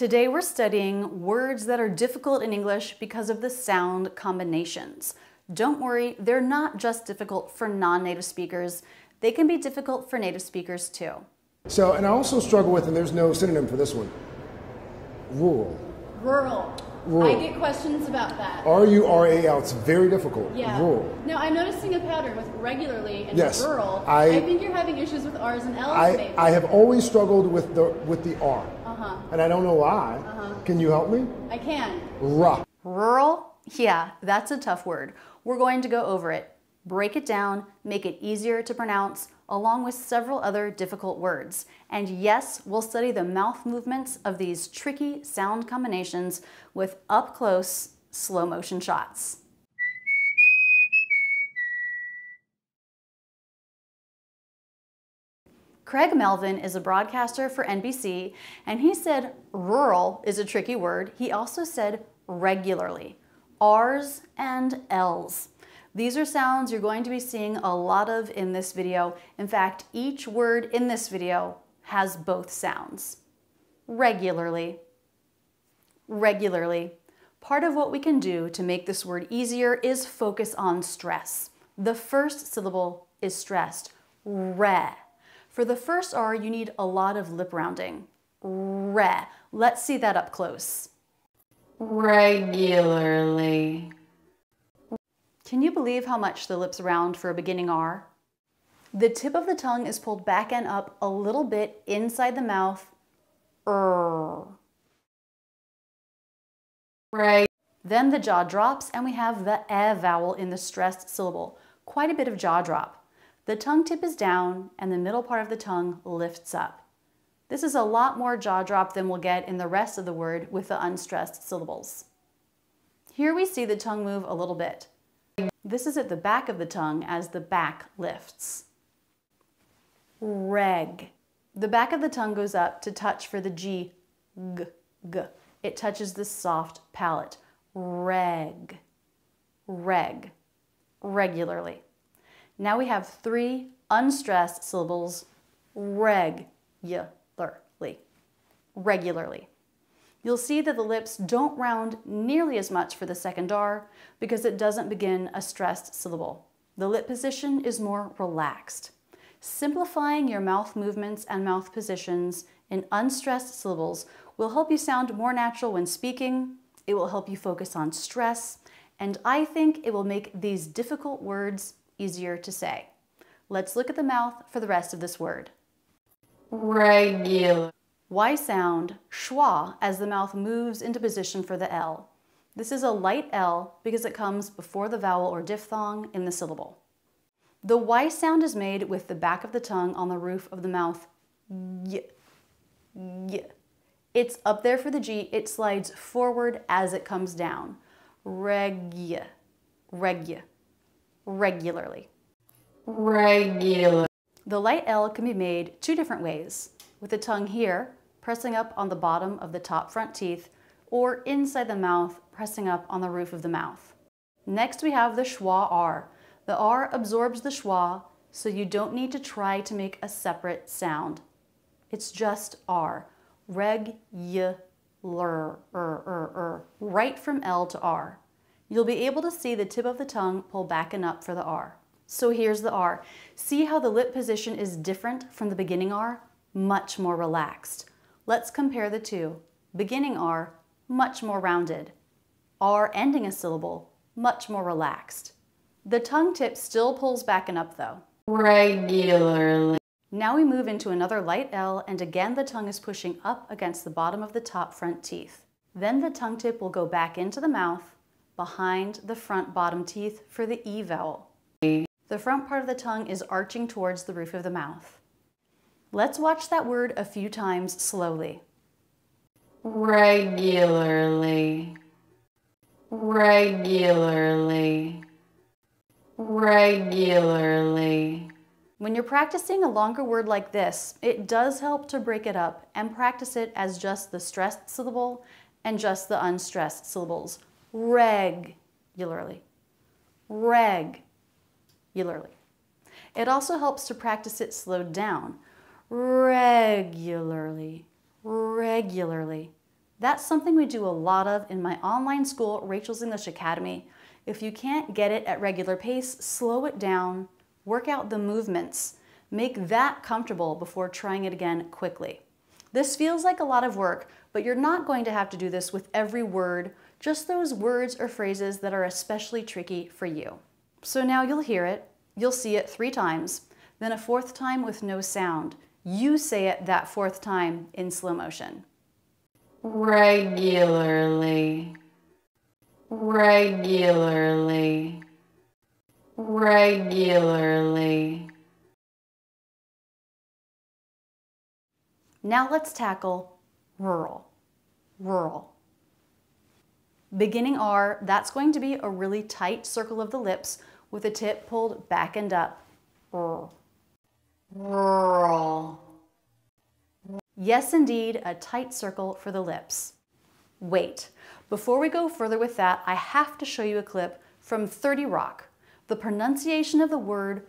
Today we're studying words that are difficult in English because of the sound combinations. Don't worry, they're not just difficult for non-native speakers, they can be difficult for native speakers too. So, and I also struggle with, and there's no synonym for this one, rural. Rural. Rural. I get questions about that. R U R A L. It's very difficult. yeah. Rural. Now I'm noticing a pattern with regularly and Yes, rural. I- think you're having issues with R's and L's I, maybe. I have always struggled with the with the R, uh-huh. and I don't know why. Uh-huh. Can you help me? I can. Ruh. Rural? Yeah, that's a tough word. We're going to go over it, break it down, make it easier to pronounce, along with several other difficult words. And yes, we'll study the mouth movements of these tricky sound combinations with up close, slow motion shots. Craig Melvin is a broadcaster for NBC, and he said rural is a tricky word. He also said regularly, R's and L's. These are sounds you're going to be seeing a lot of in this video. In fact, each word in this video has both sounds. Regularly, regularly. Part of what we can do to make this word easier is focus on stress. The first syllable is stressed, re. For the first R, you need a lot of lip rounding. Re. Let's see that up close. regularly, Can you believe how much the lips round for a beginning R? The tip of the tongue is pulled back and up a little bit inside the mouth. Er. reg, Then the jaw drops and we have the e vowel in the stressed syllable. Quite a bit of jaw drop. The tongue tip is down and the middle part of the tongue lifts up. This is a lot more jaw drop than we'll get in the rest of the word with the unstressed syllables. Here we see the tongue move a little bit. This is at the back of the tongue as the back lifts. Reg. The back of the tongue goes up to touch for the G, g, g. It touches the soft palate. Reg. Reg. Regularly. Now we have three unstressed syllables. Regularly. Regularly. You'll see that the lips don't round nearly as much for the second R because it doesn't begin a stressed syllable. The lip position is more relaxed. Simplifying your mouth movements and mouth positions in unstressed syllables will help you sound more natural when speaking, it will help you focus on stress, and I think it will make these difficult words easier to say. Let's look at the mouth for the rest of this word. regular, Y sound, schwa, as the mouth moves into position for the L. This is a light L because it comes before the vowel or diphthong in the syllable. The Y sound is made with the back of the tongue on the roof of the mouth. Y. Y. It's up there for the G. It slides forward as it comes down. Reg. Reg. Regularly. regular, The light L can be made two different ways, with the tongue here, pressing up on the bottom of the top front teeth, or inside the mouth, pressing up on the roof of the mouth. Next we have the schwa R. The R absorbs the schwa, so you don't need to try to make a separate sound. It's just R. Reg, y, lur, er, er, er, right from L to R. You'll be able to see the tip of the tongue pull back and up for the R. So here's the R. See how the lip position is different from the beginning R? Much more relaxed. Let's compare the two. Beginning R, much more rounded. R ending a syllable, much more relaxed. The tongue tip still pulls back and up though. regularly, Now we move into another light L and again the tongue is pushing up against the bottom of the top front teeth. Then the tongue tip will go back into the mouth behind the front bottom teeth for the E vowel. The front part of the tongue is arching towards the roof of the mouth. Let's watch that word a few times slowly. regularly, regularly, regularly, When you're practicing a longer word like this, it does help to break it up and practice it as just the stressed syllable and just the unstressed syllables. Regularly. Regularly. It also helps to practice it slowed down. Regularly. Regularly. That's something we do a lot of in my online school, Rachel's English Academy. If you can't get it at regular pace, slow it down, work out the movements, make that comfortable before trying it again quickly. This feels like a lot of work, but you're not going to have to do this with every word, just those words or phrases that are especially tricky for you. So now you'll hear it, you'll see it three times, then a fourth time with no sound. You say it that fourth time in slow motion. Regularly. Regularly. Regularly. Now let's tackle rural. Rural. Beginning R, that's going to be a really tight circle of the lips with the tip pulled back and up. Yes, indeed, a tight circle for the lips. Wait, before we go further with that, I have to show you a clip from 30 Rock. The pronunciation of the word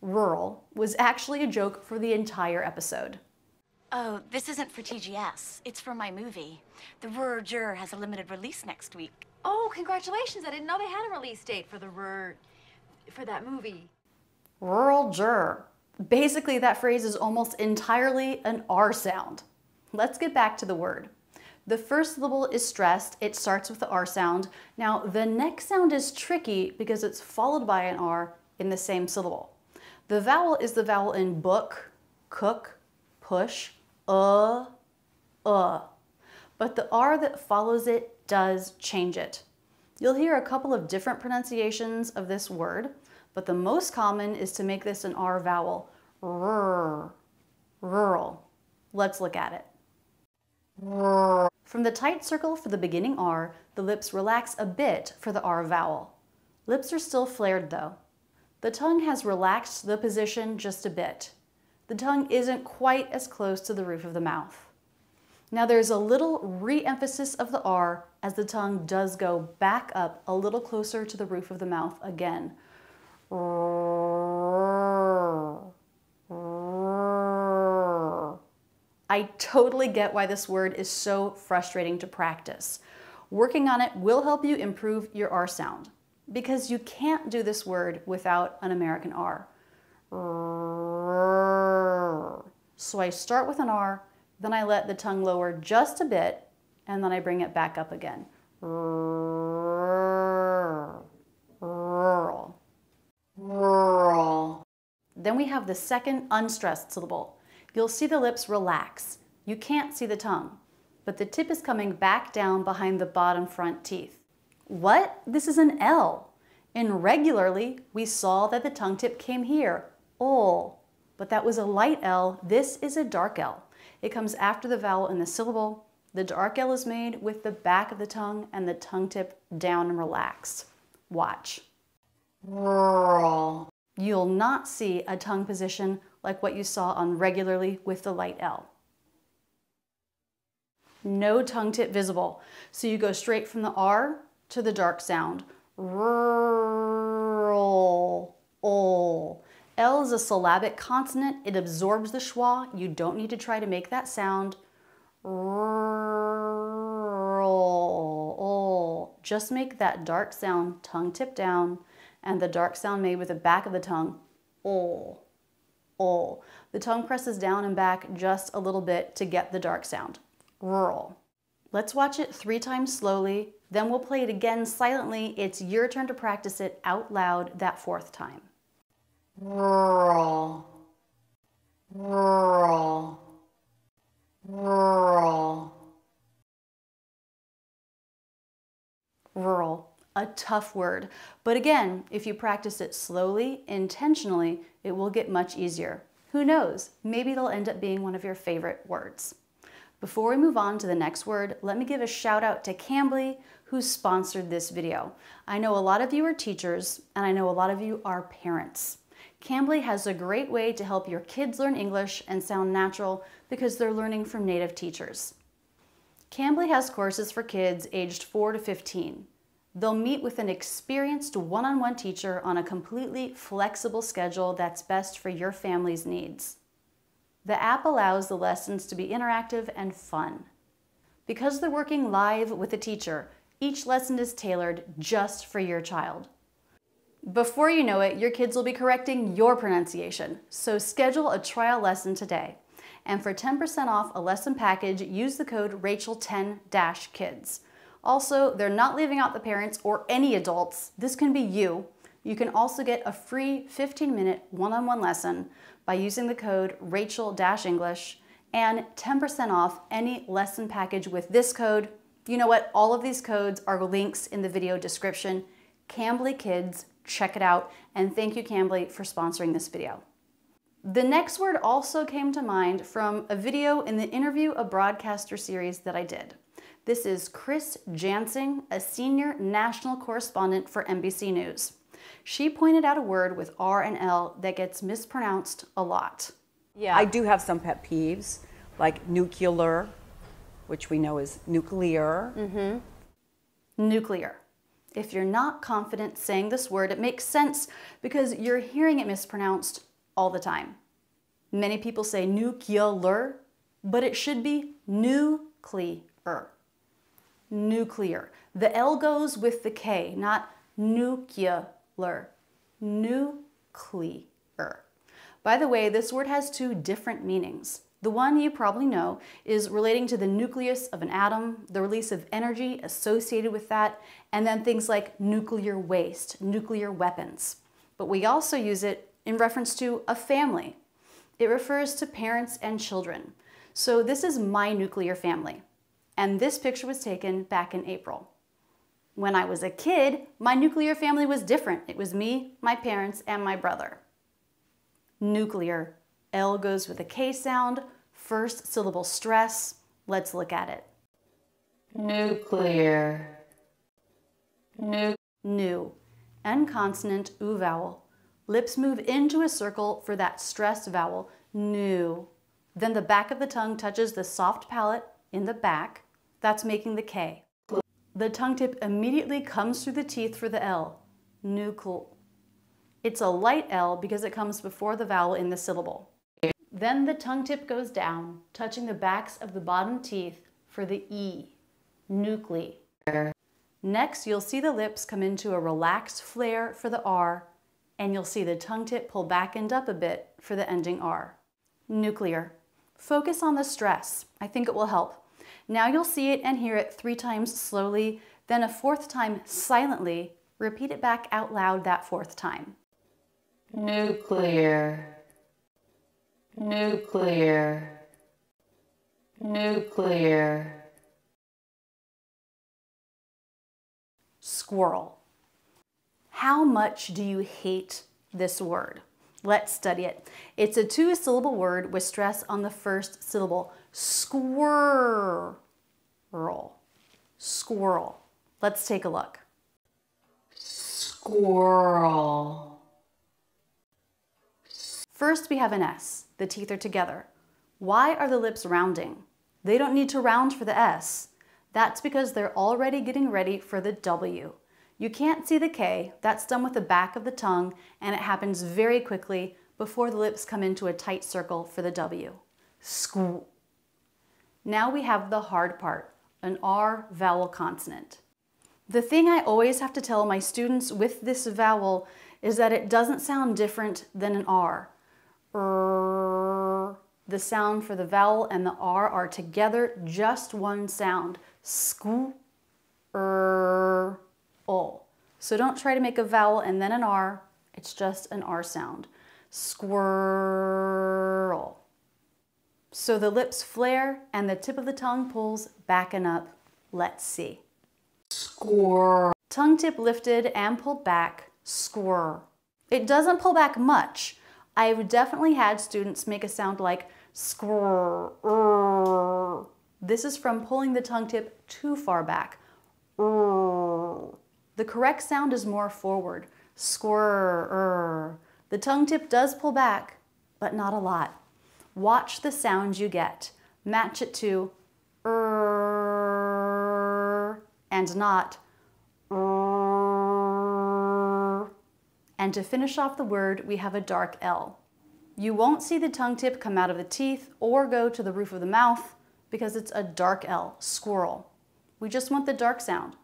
rural was actually a joke for the entire episode. Oh, this isn't for TGS. It's for my movie. The Rur Jur has a limited release next week. Oh, congratulations. I didn't know they had a release date for the Rur, for that movie. Rural jur. Basically, that phrase is almost entirely an R sound. Let's get back to the word. The first syllable is stressed, it starts with the R sound. Now, the next sound is tricky because it's followed by an R in the same syllable. The vowel is the vowel in book, cook, push, uh, uh. But the R that follows it does change it. You'll hear a couple of different pronunciations of this word, but the most common is to make this an R vowel, rrr, rural. Let's look at it. From the tight circle for the beginning R, the lips relax a bit for the R vowel. Lips are still flared though. The tongue has relaxed the position just a bit. The tongue isn't quite as close to the roof of the mouth. Now there's a little re-emphasis of the R as the tongue does go back up a little closer to the roof of the mouth again. I totally get why this word is so frustrating to practice. Working on it will help you improve your R sound because you can't do this word without an American R. So I start with an R, then I let the tongue lower just a bit, and then I bring it back up again. Rural. Rural. Then we have the second unstressed syllable. You'll see the lips relax. You can't see the tongue, but the tip is coming back down behind the bottom front teeth. What? This is an L. In regularly, we saw that the tongue tip came here, ol. But that was a light L. This is a dark L. It comes after the vowel in the syllable. The dark L is made with the back of the tongue and the tongue tip down and relaxed. Watch. Rural. You'll not see a tongue position like what you saw on regularly with the light L. No tongue tip visible. So you go straight from the R to the dark sound. Rural. Is a syllabic consonant. It absorbs the schwa. You don't need to try to make that sound. Just make that dark sound tongue tip down and the dark sound made with the back of the tongue. The tongue presses down and back just a little bit to get the dark sound. Let's watch it three times slowly, then we'll play it again silently. It's your turn to practice it out loud that fourth time. Tough word. But again, if you practice it slowly, intentionally, it will get much easier. Who knows? Maybe it'll end up being one of your favorite words. Before we move on to the next word, let me give a shout out to Cambly, who sponsored this video. I know a lot of you are teachers, and I know a lot of you are parents. Cambly has a great way to help your kids learn English and sound natural because they're learning from native teachers. Cambly has courses for kids aged 4 to 15. They'll meet with an experienced one-on-one teacher on a completely flexible schedule that's best for your family's needs. The app allows the lessons to be interactive and fun. Because they're working live with a teacher, each lesson is tailored just for your child. Before you know it, your kids will be correcting your pronunciation, so schedule a trial lesson today. And for 10% off a lesson package, use the code Rachel10-Kids. Also, they're not leaving out the parents or any adults. This can be you. You can also get a free 15-minute one-on-one lesson by using the code Rachel-English and 10% off any lesson package with this code. You know what? All of these codes are links in the video description. Cambly Kids check it out. And thank you, Cambly, for sponsoring this video. The next word also came to mind from a video in the Interview a Broadcaster series that I did. This is Chris Jansing, a senior national correspondent for NBC News. She pointed out a word with R and L that gets mispronounced a lot. Yeah. I do have some pet peeves, like nuclear, which we know is nuclear. Mm-hmm. Nuclear. If you're not confident saying this word, it makes sense because you're hearing it mispronounced all the time. Many people say nuclear, but it should be nuclear. Nuclear. The L goes with the K, not nuclear. Nuclear. By the way, this word has two different meanings. The one you probably know is relating to the nucleus of an atom, the release of energy associated with that, and then things like nuclear waste, nuclear weapons. But we also use it in reference to a family. It refers to parents and children. So this is my nuclear family. And this picture was taken back in April. When I was a kid, my nuclear family was different. It was me, my parents, and my brother. Nuclear L goes with a K sound, first syllable stress. Let's look at it. Nuclear. Nu. New. N consonant, U vowel. Lips move into a circle for that stressed vowel, new. Then the back of the tongue touches the soft palate in the back. That's making the K. The tongue tip immediately comes through the teeth for the L, nucle. It's a light L because it comes before the vowel in the syllable. Then the tongue tip goes down, touching the backs of the bottom teeth for the E, nuclei. Next, you'll see the lips come into a relaxed flare for the R, and you'll see the tongue tip pull back and up a bit for the ending R. Nuclear. Focus on the stress. I think it will help. Now you'll see it and hear it three times slowly, then a fourth time silently. Repeat it back out loud that fourth time. Nuclear. Nuclear. Nuclear. Squirrel. How much do you hate this word? Let's study it. It's a two syllable word with stress on the first syllable. Squirrel. Squirrel. Let's take a look. Squirrel. First, we have an S. The teeth are together. Why are the lips rounding? They don't need to round for the S. That's because they're already getting ready for the W. You can't see the K, that's done with the back of the tongue, and it happens very quickly before the lips come into a tight circle for the W. Squoo. Now we have the hard part, an R vowel consonant. The thing I always have to tell my students with this vowel is that it doesn't sound different than an R. R. The sound for the vowel and the R are together, just one sound. Ol. So don't try to make a vowel and then an R. It's just an R sound. Squirrel. So the lips flare and the tip of the tongue pulls back and up. Let's see. Squirrel. Tongue tip lifted and pulled back. Squirr. It doesn't pull back much. I've definitely had students make a sound like squirr. This is from pulling the tongue tip too far back. The correct sound is more forward. Squirr. The tongue tip does pull back, but not a lot. Watch the sound you get. Match it to er and not er. And to finish off the word, we have a dark L. You won't see the tongue tip come out of the teeth or go to the roof of the mouth, because it's a dark L, squirrel. We just want the dark sound.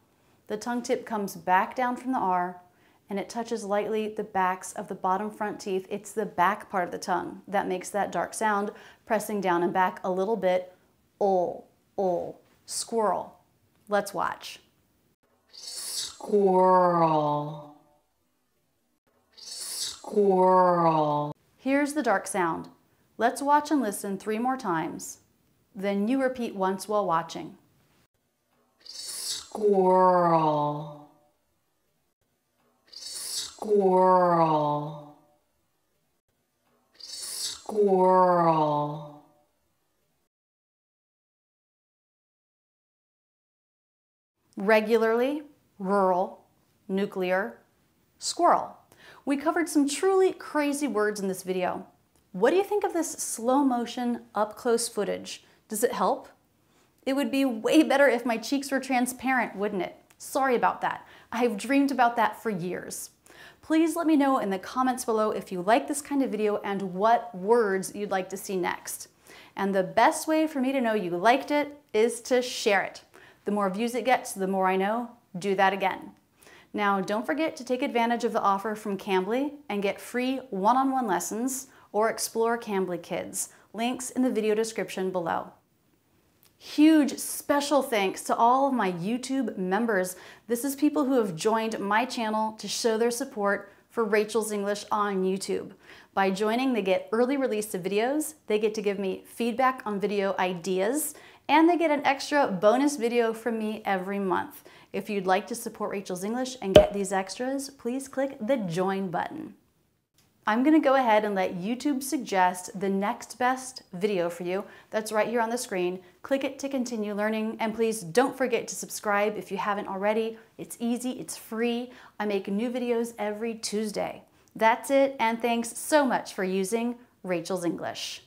The tongue tip comes back down from the R and it touches lightly the backs of the bottom front teeth. It's the back part of the tongue that makes that dark sound, pressing down and back a little bit. Ol, ol, squirrel. Let's watch. Squirrel. Squirrel. Here's the dark sound. Let's watch and listen three more times. Then you repeat once while watching. Squirrel. Squirrel. Squirrel. Regularly, rural, nuclear, squirrel. We covered some truly crazy words in this video. What do you think of this slow motion, up close footage? Does it help? It would be way better if my cheeks were transparent, wouldn't it? Sorry about that. I've dreamed about that for years. Please let me know in the comments below if you like this kind of video and what words you'd like to see next. And the best way for me to know you liked it is to share it. The more views it gets, the more I know, do that again. Now, don't forget to take advantage of the offer from Cambly and get free one-on-one -on -one lessons or explore Cambly Kids. Links in the video description below. Huge special thanks to all of my YouTube members. This is people who have joined my channel to show their support for Rachel's English on YouTube. By joining, they get early release of videos, they get to give me feedback on video ideas, and they get an extra bonus video from me every month. If you'd like to support Rachel's English and get these extras, please click the join button. I'm gonna go ahead and let YouTube suggest the next best video for you. That's right here on the screen. Click it to continue learning and please don't forget to subscribe if you haven't already. It's easy, it's free. I make new videos every Tuesday. That's it and thanks so much for using Rachel's English.